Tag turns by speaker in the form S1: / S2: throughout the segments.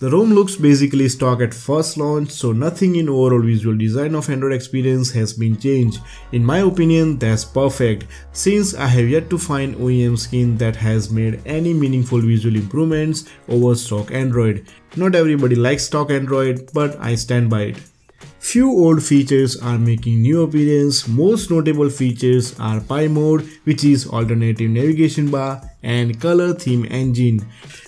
S1: The ROM looks basically stock at first launch so nothing in overall visual design of Android experience has been changed. In my opinion that's perfect since I have yet to find OEM skin that has made any meaningful visual improvements over stock Android. Not everybody likes stock Android but I stand by it. Few old features are making new appearance. Most notable features are Pie mode, which is alternative navigation bar, and color theme engine.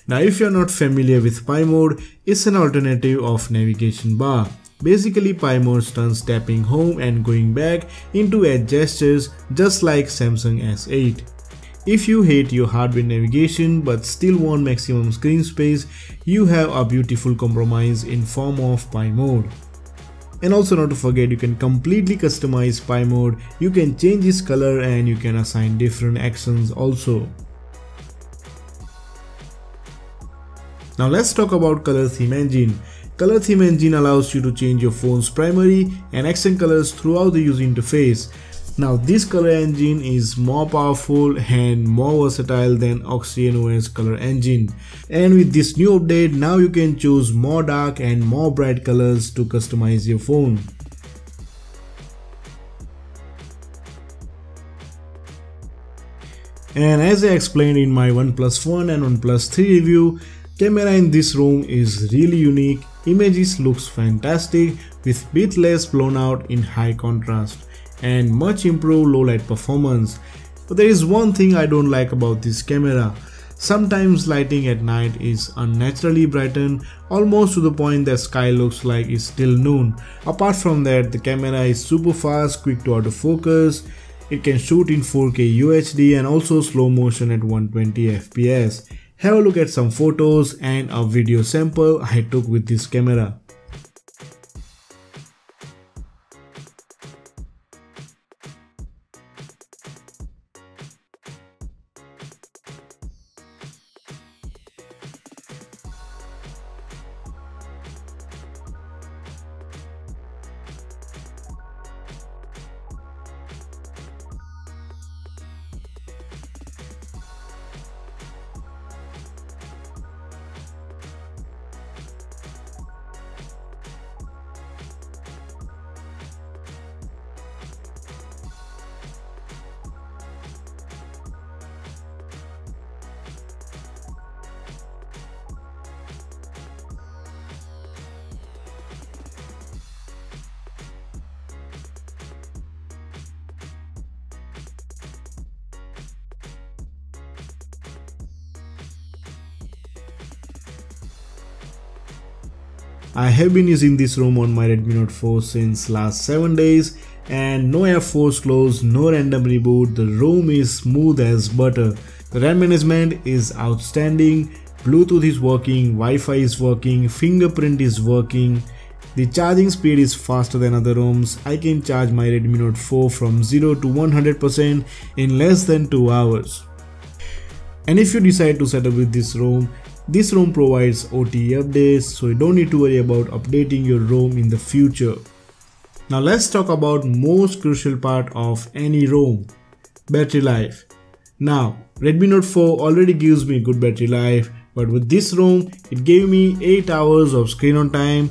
S1: Now if you're not familiar with Pie mode, it's an alternative of navigation bar. Basically Pie mode turns tapping home and going back into edge gestures just like Samsung S8. If you hate your hardware navigation but still want maximum screen space, you have a beautiful compromise in form of Pie mode. And also not to forget you can completely customize Pie mode, you can change its color and you can assign different actions also. Now let's talk about color theme engine. Color theme engine allows you to change your phone's primary and accent colors throughout the user interface. Now this color engine is more powerful and more versatile than OS color engine. And with this new update now you can choose more dark and more bright colors to customize your phone. And as I explained in my OnePlus One and OnePlus 3 review, camera in this ROM is really unique, images looks fantastic with bit less blown out in high contrast and much improved low light performance. But there is one thing I don't like about this camera. Sometimes lighting at night is unnaturally brightened almost to the point that sky looks like it's still noon. Apart from that, the camera is super fast, quick to autofocus, it can shoot in 4K UHD and also slow motion at 120 FPS. Have a look at some photos and a video sample I took with this camera. I have been using this ROM on my Redmi Note 4 since last 7 days and no force close, no random reboot, the ROM is smooth as butter. The RAM management is outstanding, Bluetooth is working, Wi-Fi is working, fingerprint is working, the charging speed is faster than other ROMs. I can charge my Redmi Note 4 from 0 to 100% in less than 2 hours. And if you decide to set up with this ROM, this ROM provides OTA updates so you don't need to worry about updating your ROM in the future. Now let's talk about most crucial part of any ROM, battery life. Now Redmi Note 4 already gives me good battery life but with this ROM it gave me 8 hours of screen on time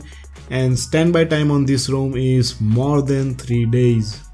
S1: and standby time on this ROM is more than 3 days.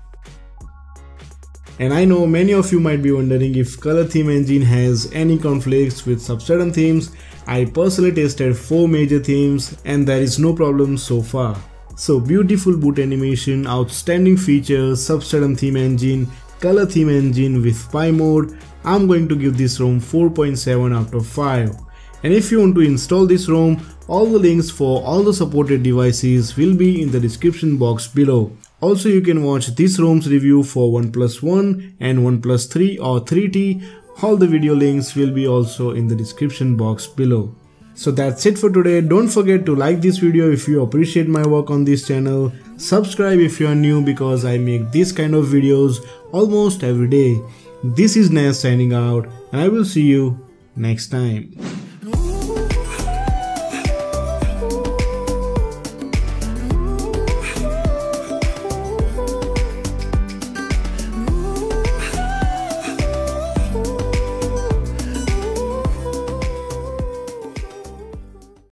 S1: And I know many of you might be wondering if Color Theme Engine has any conflicts with Substratum themes I personally tested 4 major themes and there is no problem so far. So beautiful boot animation, outstanding features, substratum theme engine, color theme engine with Pie mode, I'm going to give this ROM 4.7 out of 5. And if you want to install this ROM, all the links for all the supported devices will be in the description box below. Also you can watch this ROM's review for OnePlus One and OnePlus 3 or 3T all the video links will be also in the description box below. So that's it for today. Don't forget to like this video if you appreciate my work on this channel. Subscribe if you are new because I make this kind of videos almost every day. This is Naz signing out and I will see you next time.